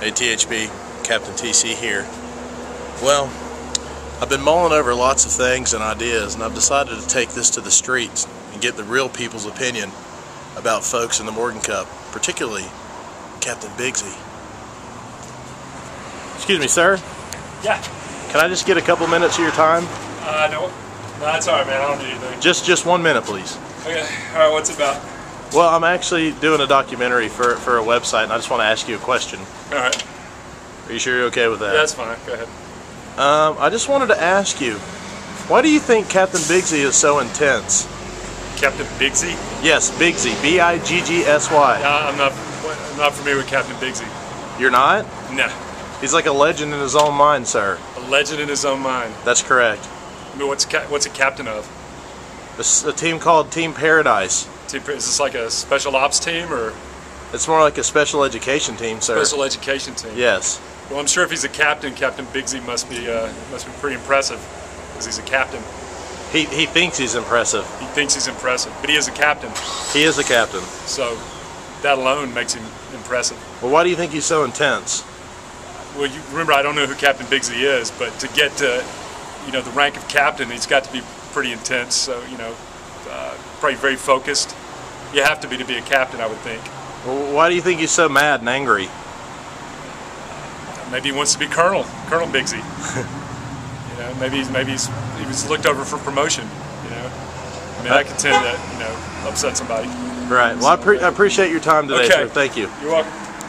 ATHB, Captain TC here. Well, I've been mulling over lots of things and ideas, and I've decided to take this to the streets and get the real people's opinion about folks in the Morgan Cup, particularly Captain Biggsy. Excuse me, sir. Yeah. Can I just get a couple minutes of your time? Uh, no. No, that's alright, man. I don't need anything. Just just one minute, please. Okay. Alright, what's it about? Well, I'm actually doing a documentary for for a website, and I just want to ask you a question. Alright. Are you sure you're okay with that? Yeah, that's fine. Go ahead. Um, I just wanted to ask you, why do you think Captain Biggsy is so intense? Captain Biggsy? Yes, Biggsy, B-I-G-G-S-Y. Uh, I'm not I'm not familiar with Captain Biggsy. You're not? Nah. He's like a legend in his own mind, sir. A legend in his own mind. That's correct. I mean, what's what's a captain of? It's a team called Team Paradise. Team- Is this like a special ops team or It's more like a special education team, sir. special education team? Yes. Well, I'm sure if he's a captain, Captain Biggsy must be uh, must be pretty impressive because he's a captain. He, he thinks he's impressive. He thinks he's impressive, but he is a captain, He is a captain. so that alone makes him impressive. Well, why do you think he's so intense? Well, you remember I don't know who Captain Biggsy is, but to get to you know the rank of captain, he's got to be pretty intense. So you know, uh, probably very focused. You have to be to be a captain, I would think. Well, why do you think he's so mad and angry? Maybe he wants to be colonel, Colonel Biggsy. you know, maybe he's maybe he's, he was looked over for promotion. You know, I mean, I could tend to you know upset somebody. Right. Well, I, I appreciate your time today, Okay. sir. Thank you. You're welcome.